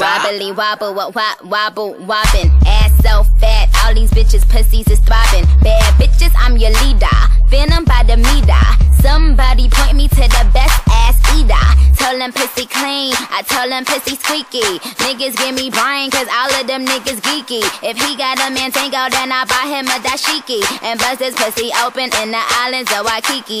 willy wobble, what wop, wobble, wobbin'. Ass so fat, all these bitches pussies is throbbing. Bad bitches, I'm your leader. Venom by the meter. Somebody point me to the best ass eater. Tell them pussy clean, I tell them pussy squeaky. Niggas give me Brian, cause all of them niggas geeky. If he got a man tango, then I buy him a dashiki. And bust his pussy open in the islands of Waikiki.